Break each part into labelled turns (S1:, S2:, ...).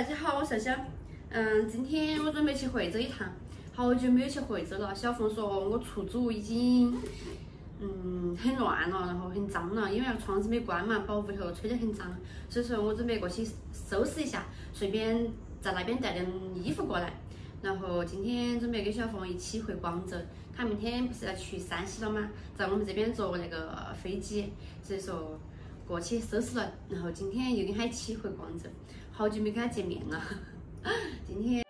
S1: 大家好，我是潇。嗯，今天我准备去惠州一趟，好久没有去惠州了。小凤说我出租已经，嗯，很乱了，然后很脏了，因为那个窗子没关嘛，把屋头吹得很脏。所以说我准备过去收拾一下，顺便在那边带点衣服过来。然后今天准备跟小凤一起回广州，他明天不是要去山西了吗？在我们这边坐那个飞机，所以说过去收拾了。然后今天又跟他一起回广州，好久没跟他见面了。今天。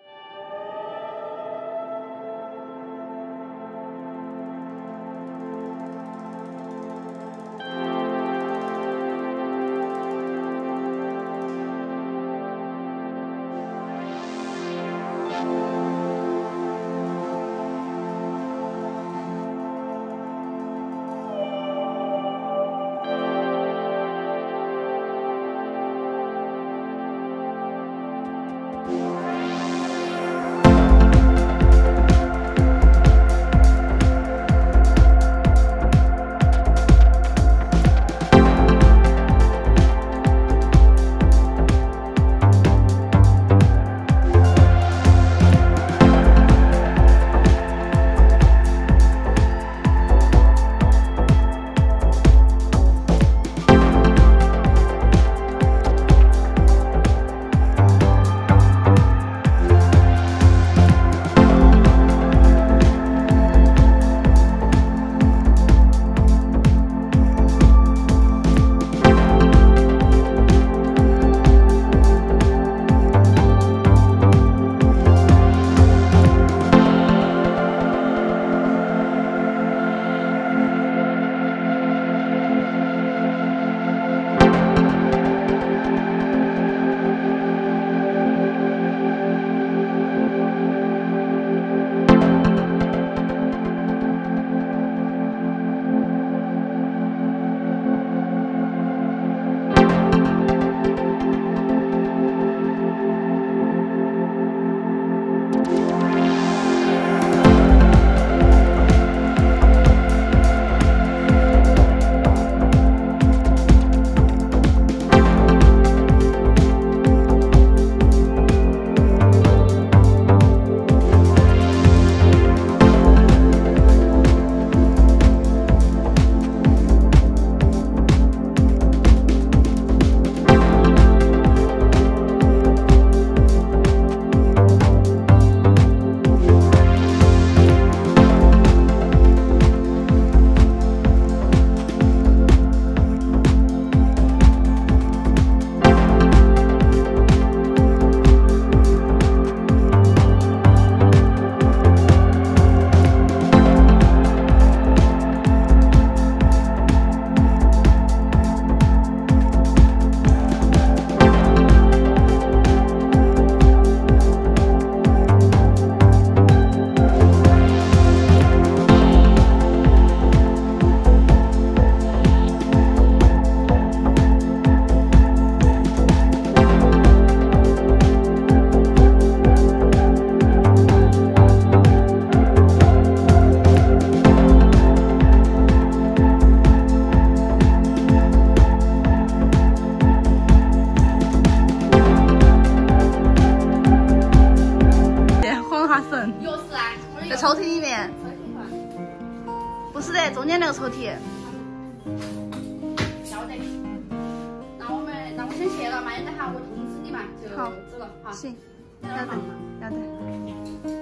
S2: 中间那个抽屉。
S1: 晓得。那我们，那我先去了，慢点等下我通知你嘛，就走了。哈。
S2: 行。要得，要得。